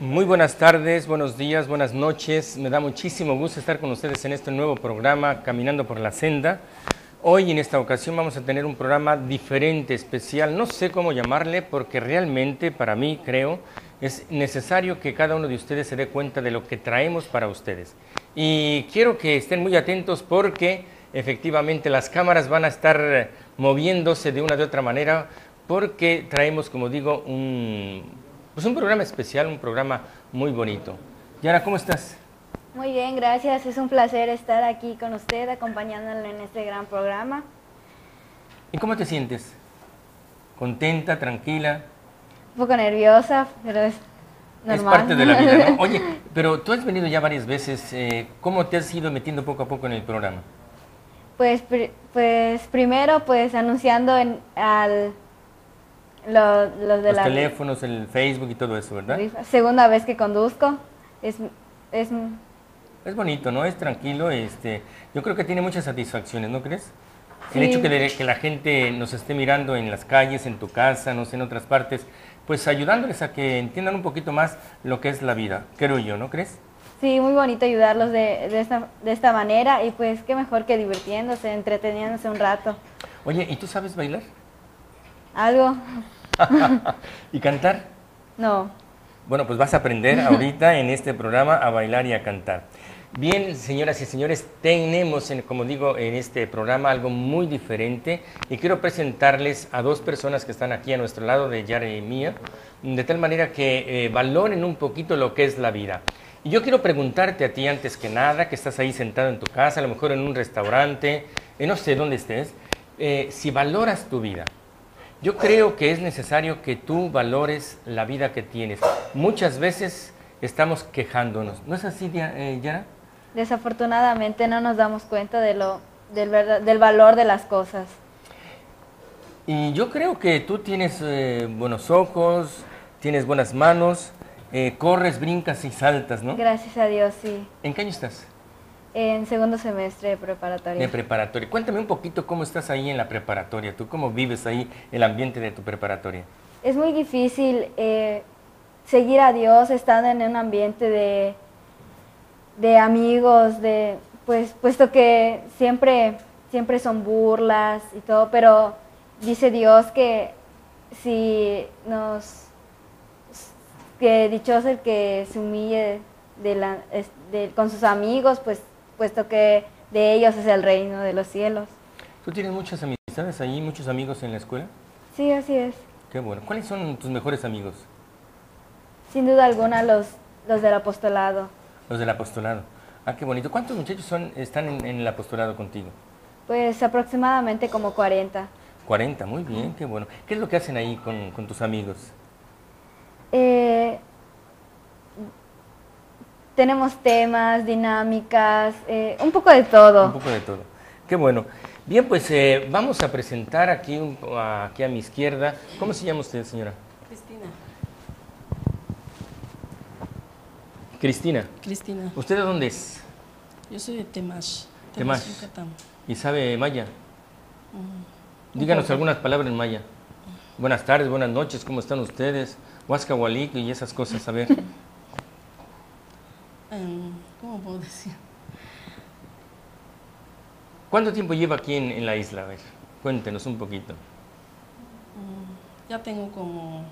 Muy buenas tardes, buenos días, buenas noches. Me da muchísimo gusto estar con ustedes en este nuevo programa Caminando por la Senda. Hoy en esta ocasión vamos a tener un programa diferente, especial. No sé cómo llamarle porque realmente para mí creo es necesario que cada uno de ustedes se dé cuenta de lo que traemos para ustedes. Y quiero que estén muy atentos porque efectivamente las cámaras van a estar moviéndose de una de otra manera porque traemos, como digo, un pues un programa especial, un programa muy bonito. Yara, ¿cómo estás? Muy bien, gracias. Es un placer estar aquí con usted, acompañándole en este gran programa. ¿Y cómo te sientes? ¿Contenta, tranquila? Un poco nerviosa, pero es normal. Es parte de la vida, ¿no? Oye, pero tú has venido ya varias veces. Eh, ¿Cómo te has ido metiendo poco a poco en el programa? Pues, pues primero, pues anunciando en, al los, los de los teléfonos, el Facebook y todo eso, ¿verdad? Segunda vez que conduzco. Es, es, es bonito, ¿no? Es tranquilo. Este, yo creo que tiene muchas satisfacciones, ¿no crees? El hecho que, que la gente nos esté mirando en las calles, en tu casa, no sé, en otras partes, pues ayudándoles a que entiendan un poquito más lo que es la vida, creo yo, ¿no crees? Sí, muy bonito ayudarlos de, de, esta, de esta manera y pues qué mejor que divirtiéndose, entreteniéndose un rato. Oye, ¿y tú sabes bailar? Algo. ¿Y cantar? No. Bueno, pues vas a aprender ahorita en este programa a bailar y a cantar. Bien, señoras y señores, tenemos, como digo, en este programa algo muy diferente y quiero presentarles a dos personas que están aquí a nuestro lado de Yara y mía, de tal manera que eh, valoren un poquito lo que es la vida. Y yo quiero preguntarte a ti antes que nada, que estás ahí sentado en tu casa, a lo mejor en un restaurante, eh, no sé dónde estés, eh, si valoras tu vida. Yo creo que es necesario que tú valores la vida que tienes. Muchas veces estamos quejándonos. ¿No es así, eh, Yara? Desafortunadamente no nos damos cuenta de lo, del, del valor de las cosas. Y yo creo que tú tienes eh, buenos ojos, tienes buenas manos, eh, corres, brincas y saltas, ¿no? Gracias a Dios, sí. ¿En qué año estás? En segundo semestre de preparatoria. De preparatoria. Cuéntame un poquito cómo estás ahí en la preparatoria, tú cómo vives ahí el ambiente de tu preparatoria. Es muy difícil eh, seguir a Dios estando en un ambiente de, de amigos, de pues puesto que siempre, siempre son burlas y todo, pero dice Dios que si nos que dichoso el que se humille de la, de, con sus amigos, pues puesto que de ellos es el reino de los cielos. ¿Tú tienes muchas amistades ahí, muchos amigos en la escuela? Sí, así es. Qué bueno. ¿Cuáles son tus mejores amigos? Sin duda alguna los, los del apostolado. Los del apostolado. Ah, qué bonito. ¿Cuántos muchachos son, están en, el apostolado contigo? Pues aproximadamente como 40. 40, muy bien, qué bueno. ¿Qué es lo que hacen ahí con, con tus amigos? Eh, tenemos temas, dinámicas, eh, un poco de todo. Un poco de todo. Qué bueno. Bien, pues eh, vamos a presentar aquí, aquí a mi izquierda. ¿Cómo se llama usted, señora? Cristina. Cristina. Cristina. ¿Usted de dónde es? Yo soy de Temash. Temash. ¿Y sabe maya? Mm, Díganos algunas palabras en maya. Buenas tardes, buenas noches, ¿cómo están ustedes? Huasca y esas cosas, a ver. ¿Cuánto tiempo lleva aquí en, la isla? A ver, cuéntenos un poquito. Mm, ya tengo como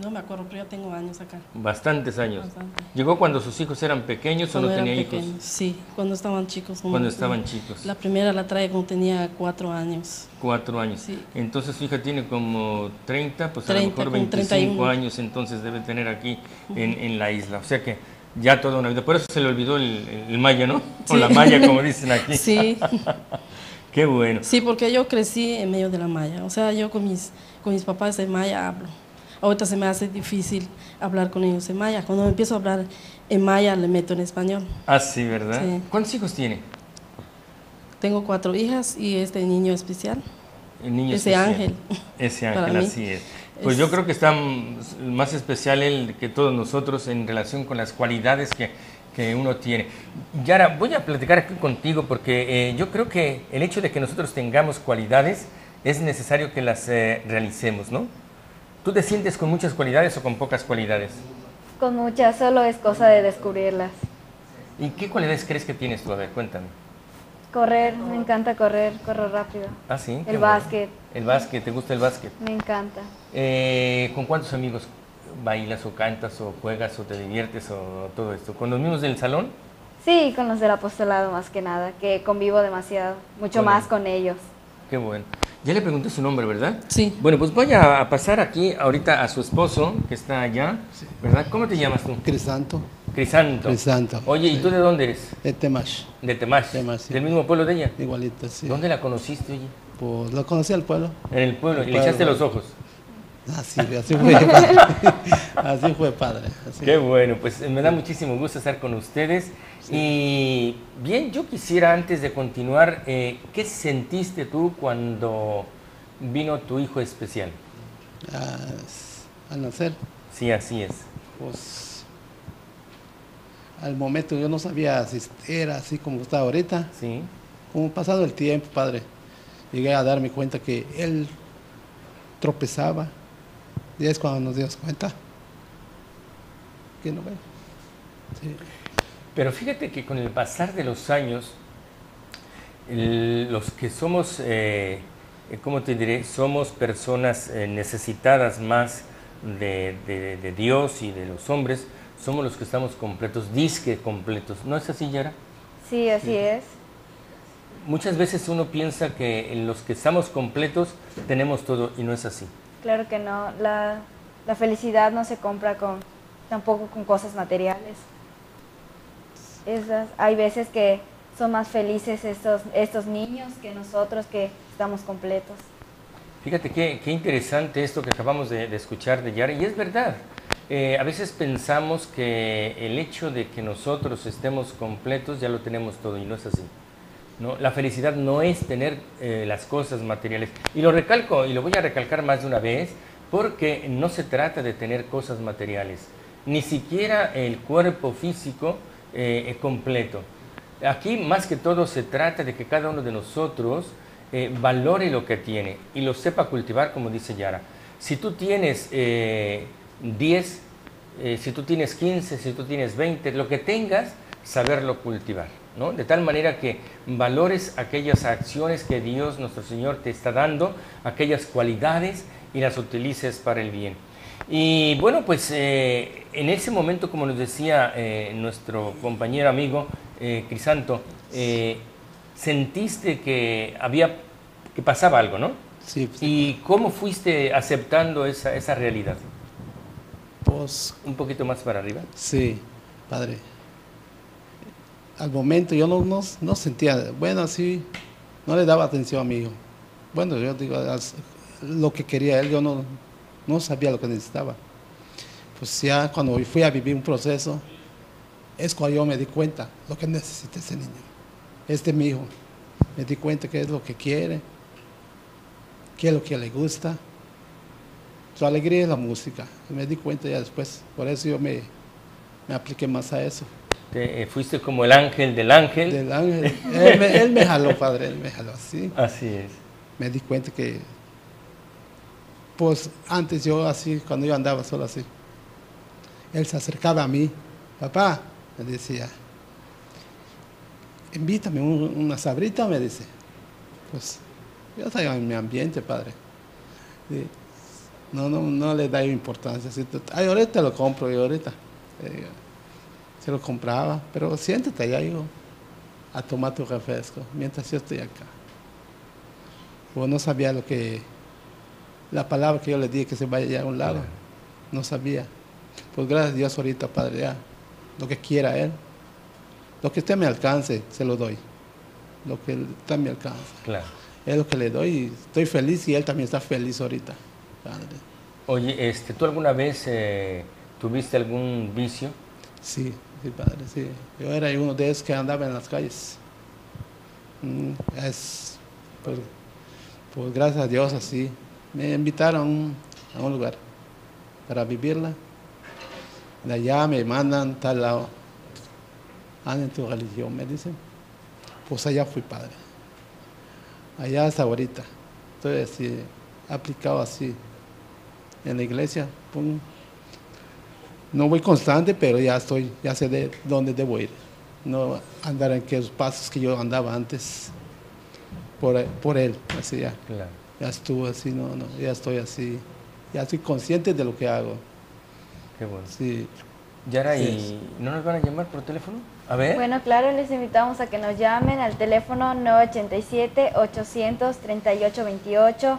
No me acuerdo, pero ya tengo años acá. Bastantes años. ¿Llegó cuando sus hijos eran pequeños o no tenía hijos? Sí, cuando estaban chicos. Cuando estaban chicos. La primera la trae cuando tenía cuatro años. Cuatro años. Sí. Entonces su hija tiene como 30, pues a lo mejor 25 años entonces debe tener aquí en, en, la isla. O sea que ya toda una vida. Por eso se le olvidó el, el maya, ¿no? O la maya, como dicen aquí. Sí. Qué bueno. Sí, porque yo crecí en medio de la maya. O sea, yo con mis, con mis papás de maya hablo. Ahorita se me hace difícil hablar con ellos en maya. Cuando empiezo a hablar en maya, le meto en español. Ah, sí, ¿verdad? ¿Cuántos hijos tiene? Tengo cuatro hijas y este niño especial. El niño Ese ángel. Ese ángel, así es. Pues yo creo que está más especial él que todos nosotros en relación con las cualidades que, que uno tiene. Yara, voy a platicar aquí contigo porque eh, yo creo que el hecho de que nosotros tengamos cualidades es necesario que las eh, realicemos, ¿no? ¿Tú te sientes con muchas cualidades o con pocas cualidades? Con muchas, solo es cosa de descubrirlas. ¿Y qué cualidades crees que tienes tú? A ver, cuéntame. Correr, me encanta correr, corro rápido. Ah, sí. qué El bueno. básquet, El básquet, ¿te gusta el básquet? me encanta. Eh, ¿Con cuántos amigos bailas o cantas o juegas o te diviertes o todo esto? ¿Con los mismos del salón? Sí, con los del apostolado más que nada, que convivo demasiado, mucho más con ellos. Qué bueno. Ya le pregunté su nombre, ¿verdad? Sí, Bueno, pues voy a pasar aquí ahorita a su esposo, que está allá, ¿verdad? ¿Cómo te llamas tú? Crisanto, Crisanto. Crisanto. Oye, ¿y tú de dónde eres? de Temash, De Temash. Temash, sí. ¿Del mismo pueblo de ella? igualito, sí. ¿Dónde la conociste, oye? Pues lo conocí al pueblo. En el pueblo. El y le echaste los ojos. Así, así fue padre. así fue padre. así. Qué bueno, pues eh, me da muchísimo gusto estar con ustedes. Y bien, yo quisiera antes de continuar, eh, ¿qué sentiste tú cuando vino tu hijo especial? Ah, al nacer, Sí, así es. pues al momento yo no sabía si era así como está ahorita. Sí. Como pasado el tiempo, padre, llegué a darme cuenta que él tropezaba. Y es cuando nos dimos cuenta que no ve. Sí. Pero fíjate que con el pasar de los años, el- los que somos, eh, ¿cómo te diré? Somos personas eh, necesitadas más de, de- de Dios y de los hombres, somos los que estamos completos, disque completos. ¿No es así, Yara? Sí, así es. Muchas veces uno piensa que en los que estamos completos tenemos todo y no es así. Claro que no, la, la felicidad no se compra con tampoco con cosas materiales. Esas, hay veces que son más felices estos, estos niños que nosotros que estamos completos. Fíjate qué, qué interesante esto que acabamos de, de escuchar de Yara, y es verdad. Eh, a veces pensamos que el hecho de que nosotros estemos completos ya lo tenemos todo y no es así. La felicidad no es tener eh, las cosas materiales. Y lo recalco y lo voy a recalcar más de una vez porque no se trata de tener cosas materiales, ni siquiera el cuerpo físico eh, completo. Aquí más que todo se trata de que cada uno de nosotros eh, valore lo que tiene y lo sepa cultivar, como dice Yara. Si tú tienes 10, eh, si tú tienes 15, si tú tienes 20, lo que tengas, saberlo cultivar. ¿no? De tal manera que valores aquellas acciones que Dios nuestro Señor te está dando, aquellas cualidades y las utilices para el bien. Y bueno, pues eh, en ese momento, como nos decía eh, nuestro compañero amigo eh, Crisanto, sentiste que había que pasaba algo, ¿no? Sí, pues, ¿Y cómo fuiste aceptando esa, esa realidad? Pues Un poquito más para arriba. Sí, padre. Al momento yo no, no, no sentía, bueno, así, no le daba atención a mi hijo. Bueno, yo digo, lo que quería él, yo no, no sabía lo que necesitaba. Pues ya cuando fui a vivir un proceso, es cuando yo me di cuenta lo que necesita ese niño. Este es mi hijo. Me di cuenta que es lo que quiere, qué es lo que le gusta. Su alegría es la música. Me di cuenta ya después. Por eso yo me, me apliqué más a eso. Te- eh, fuiste como el ángel del ángel. Del ángel. Él me, él me jaló, padre, él me jaló así. Así es. Me di cuenta que, pues antes yo así, cuando yo andaba solo así, él se acercaba a mí. Papá, me decía, invítame un- una sabrita, me dice. Pues yo estaba en mi ambiente, padre. Y no, no, no le da importancia. Si tú- Ay, ahorita lo compro, y ahorita. Eh, se lo compraba, pero siéntate allá, hijo, a tomar tu refresco, mientras yo estoy acá. O no sabía lo que, la palabra que yo le dije que se vaya allá a un lado, no sabía. Pues gracias a Dios ahorita, Padre, ya, lo que quiera Él, lo que usted me alcance, se lo doy. Lo que a mi alcance. Claro. Es lo que le doy y estoy feliz y Él también está feliz ahorita, Padre. Oye, este, ¿tú alguna vez eh, tuviste algún vicio? Sí, sí, Padre, sí. Yo era uno de esos que andaba en las calles. Mm, es, pues, pues gracias a Dios así. Me invitaron a un, lugar para vivirla. De allá me mandan tal lado. Anda en tu religión, me dicen. Pues allá fui padre. Allá hasta ahorita. Estoy así, aplicado así. En la iglesia. pum. No voy constante, pero ya estoy, ya sé de dónde debo ir. No andar en aquellos pasos que yo andaba antes por, por él, así ya. Claro. Ya estuve así, no, no, ya estoy así. Ya estoy consciente de lo que hago. Qué bueno. Sí. Yara, Sí. ¿y no nos van a llamar por teléfono? A ver. Bueno, claro, les invitamos a que nos llamen al teléfono 987-800-3828,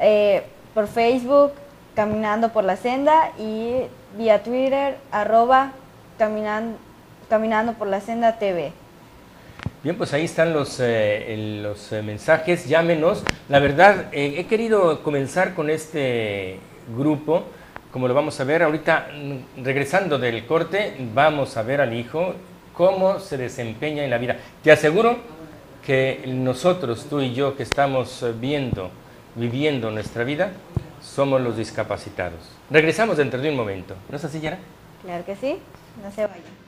eh, por Facebook, Caminando por la Senda, y vía Twitter, arroba Caminan- Caminando por la Senda TV. Bien, pues ahí están los, eh, los eh, mensajes, llámenos. La verdad, eh, he querido comenzar con este grupo, como lo vamos a ver ahorita, mm, regresando del corte, vamos a ver al hijo cómo se desempeña en la vida. Te aseguro que nosotros, tú y yo, que estamos viendo, viviendo nuestra vida, somos los discapacitados. Regresamos dentro de un momento. ¿No es así, Yara? Claro que sí, no se vayan.